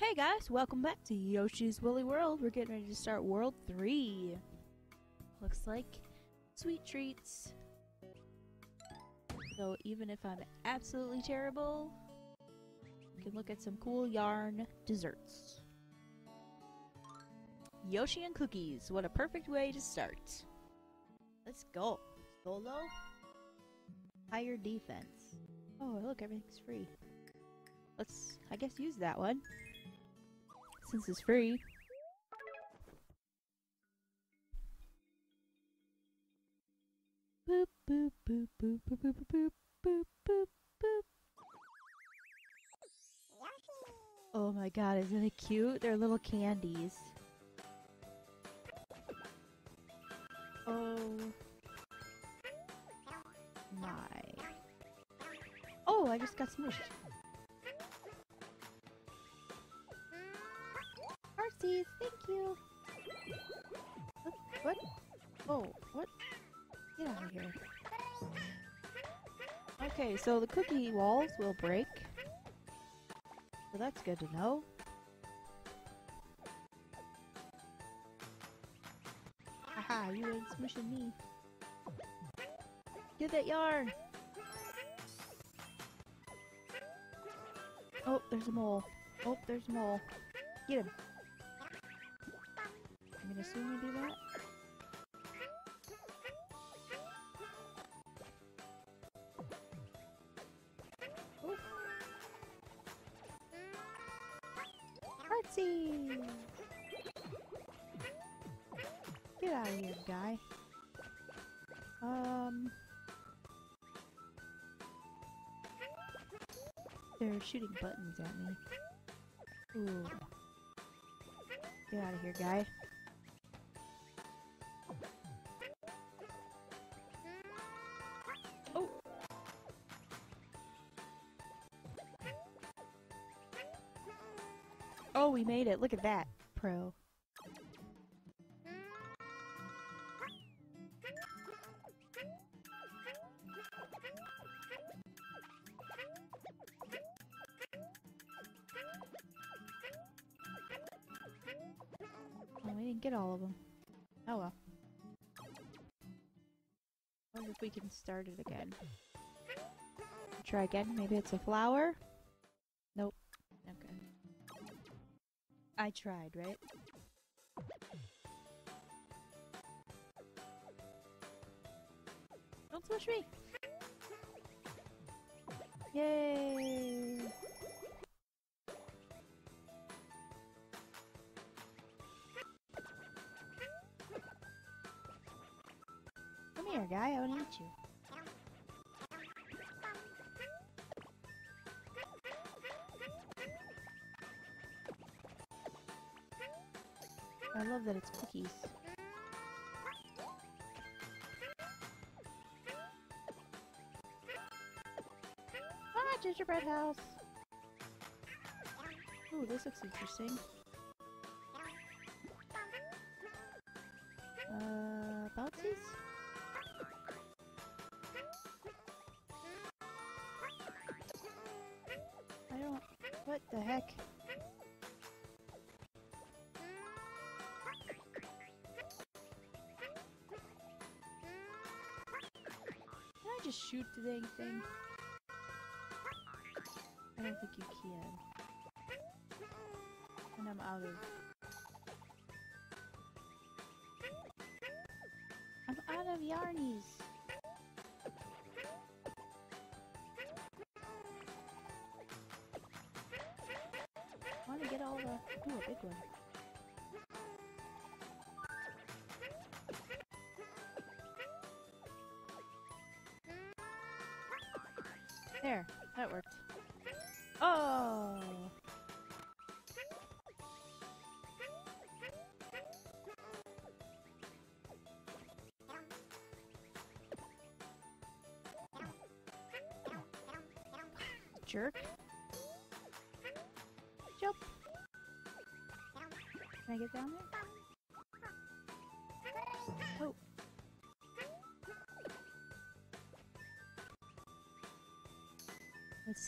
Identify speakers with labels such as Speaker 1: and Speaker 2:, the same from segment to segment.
Speaker 1: Hey guys, welcome back to Yoshi's Woolly World. We're getting ready to start World 3. Looks like sweet treats. So even if I'm absolutely terrible, we can look at some cool yarn desserts. Yoshi and cookies, what a perfect way to start. Let's go. Solo. Higher defense. Oh, look, everything's free. Let's, I guess, use that one. Since it's free. Boop, boop, boop, boop, boop, boop, boop, boop, boop, boop. Oh my god, isn't it cute? They're little candies. Oh my. Oh, I just got smushed. Heartsies, thank you. What? What? Oh, what? Get out of here. Okay, so the cookie walls will break. So that's good to know. Haha, you ain't smushing me. Get that yarn! Oh, there's a mole. Oh, there's a mole. Get him. Assume you do that. Artsy! Get out of here, guy. Um... They're shooting buttons at me. Ooh. Get out of here, guy. Oh, we made it. Look at that. Pro. Oh, we didn't get all of them. Oh well. wonder if we can start it again. Try again. Maybe it's a flower? I tried, right? Don't smush me! Yay! Come here, guy. I want to eat you. Love that it's cookies. Ah, gingerbread house. Ooh, this looks interesting. Just shoot the dang thing? I don't think you can. And I'm out of... I'm out of yarnies! I want to get all the... Ooh, a big one. There, that worked. Oh! Jerk. Jump. Can I get down there?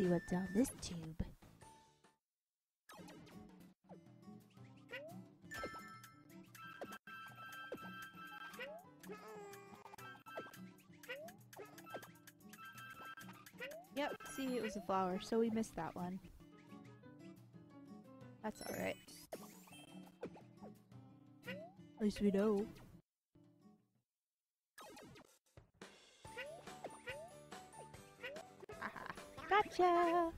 Speaker 1: see what's on this tube. Yep, see it was a flower, so we missed that one. That's alright. At least we know. Gotcha!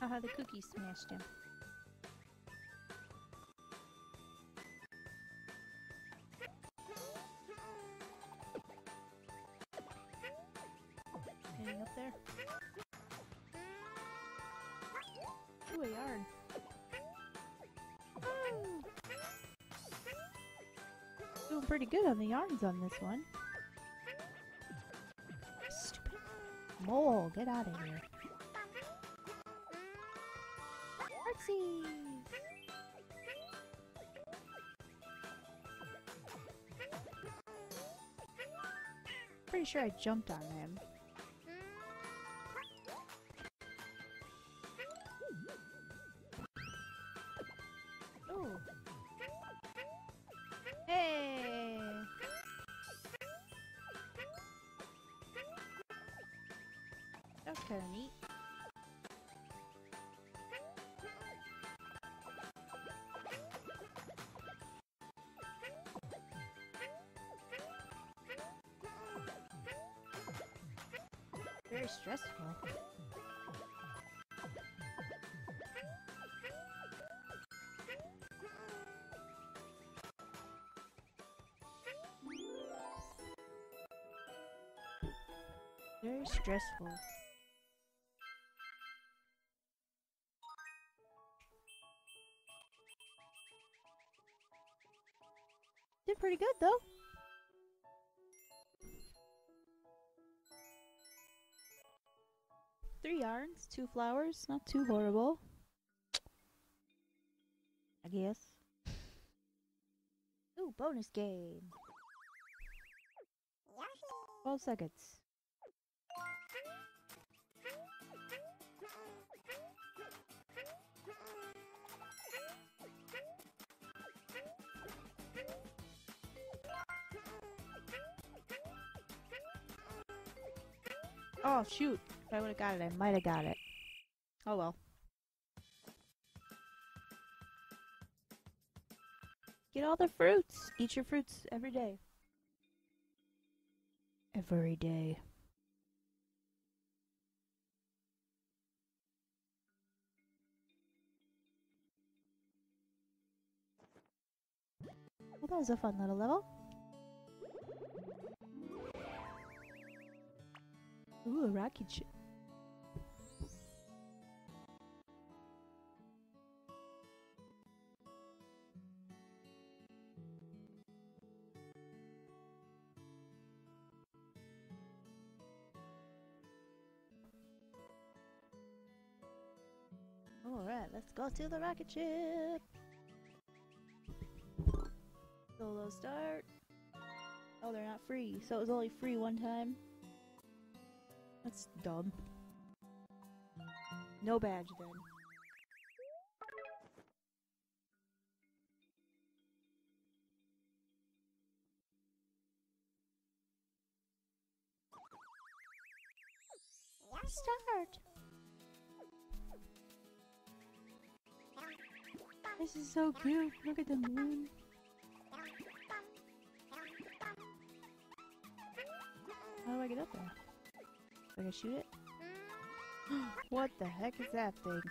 Speaker 1: Haha, the cookie smashed him. Good on the yarns on this one. Stupid mole, get out of here. Artsies! Pretty sure I jumped on them. Stressful. Very stressful. Did pretty good though. Three yarns, two flowers, not too horrible. I guess. Ooh, bonus game. 12 seconds. Oh shoot! If I would have got it, I might have got it. Oh well. Get all the fruits. Eat your fruits every day. Every day. Well, that was a fun little level. Ooh, a rocket ship. Alright, let's go to the rocket ship. Solo start. Oh, they're not free, so it was only free one time. That's dumb. No badge then. Start! This is so cute. Look at the moon. How do I get up there? Do I can shoot it? what the heck is that thing?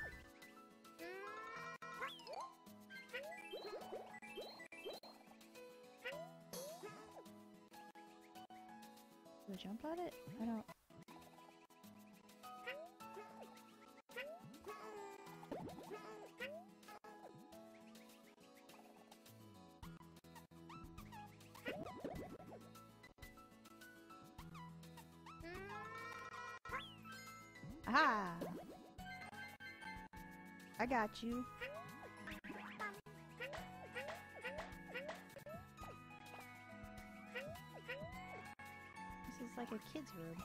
Speaker 1: Do I jump on it? I don't. Aha! I got you. This is like a kid's room.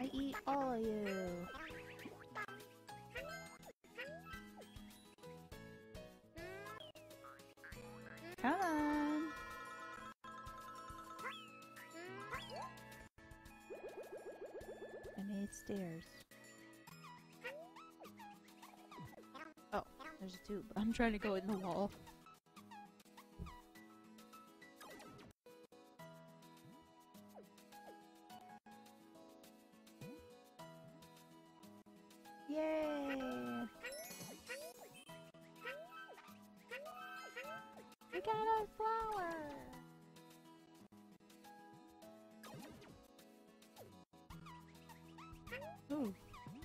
Speaker 1: I eat all of you. There's a tube. I'm trying to go in the wall. Yay! We got a flower! Ooh,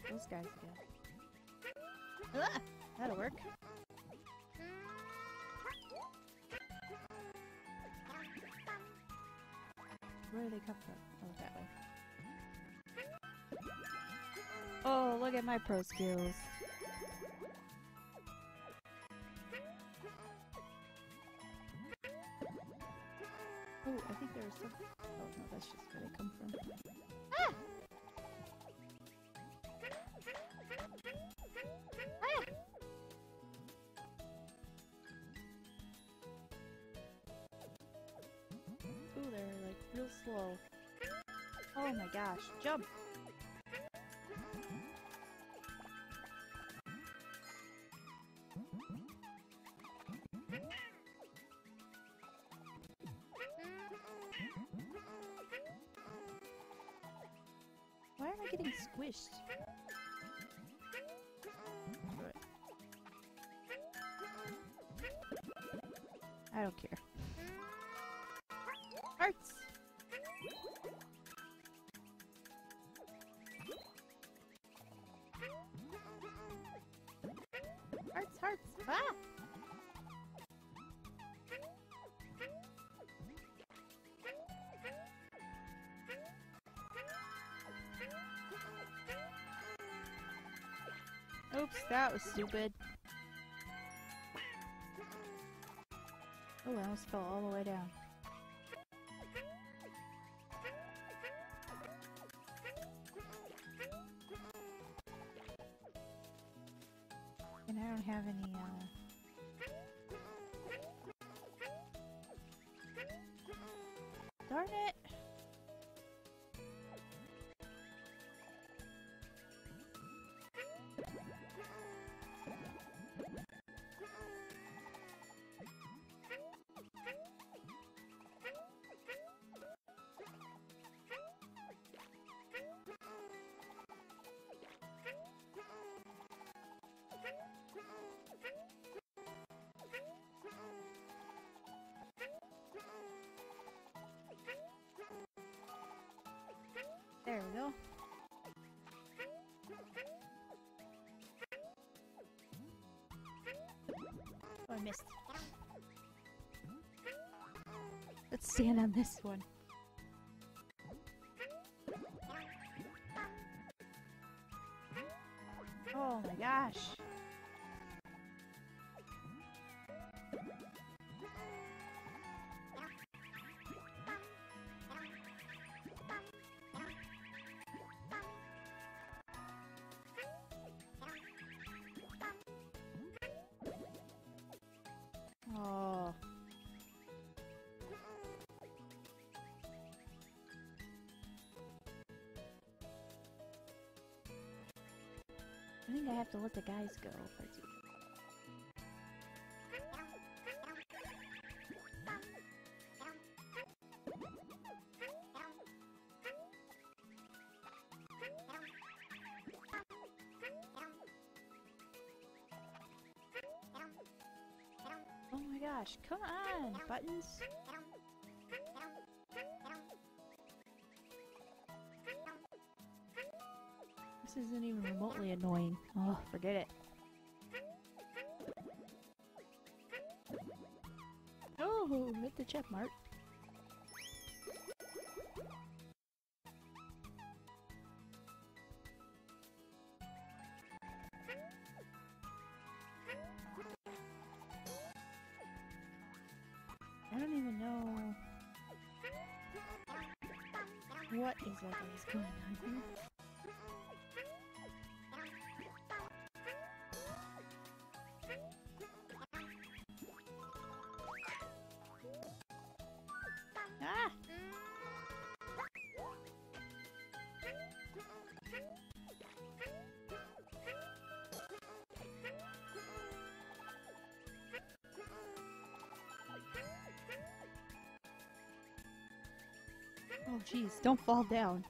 Speaker 1: those guys again. Ah, that'll work. Where do they come from? Oh, that way. Oh, look at my pro skills. Oh, I think there was some. Oh no, that's just where they come from. Ah! Real slow. Oh my gosh, jump! Why am I getting squished? I don't care. Oops, that was stupid. Oh, I almost fell all the way down. And I don't have any, There we go. Oh, I missed. Let's stand on this one. Oh my gosh. I think I have to let the guys go do. Oh my gosh, come on, buttons. This isn't even remotely annoying. Oh, forget it. Oh, hit the check mark. Oh, jeez, don't fall down.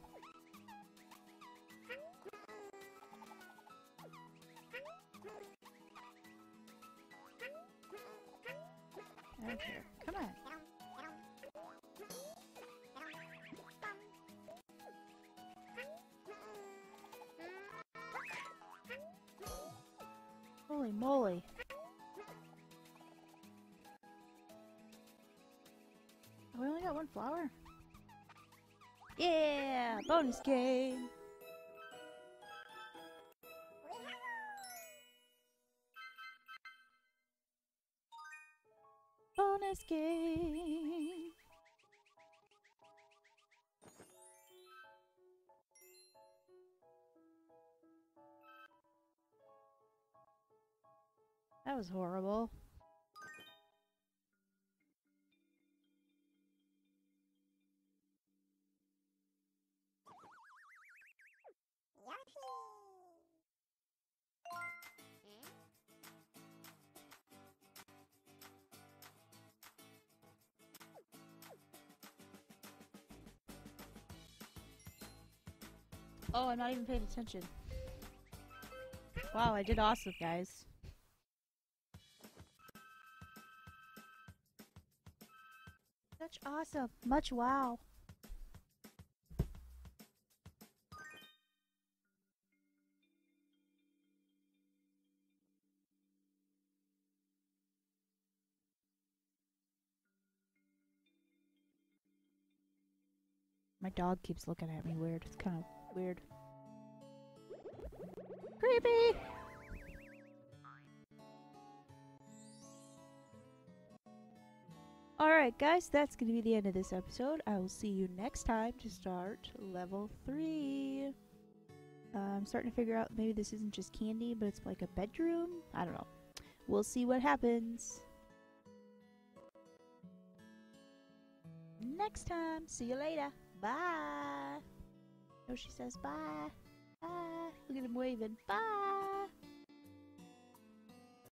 Speaker 1: Okay, come on. Holy moly. Oh, we only got one flower? Yeah! Bonus game! Bonus game! That was horrible. Oh, I'm not even paying attention. Wow, I did awesome, guys. Such awesome. Much wow. My dog keeps looking at me weird. It's kind of weird. Creepy! Alright guys, that's going to be the end of this episode. I will see you next time to start level 3. Uh, I'm starting to figure out maybe this isn't just candy, but it's like a bedroom? I don't know. We'll see what happens. Next time. See you later. Bye. She says bye. Bye. Look at him waving. Bye.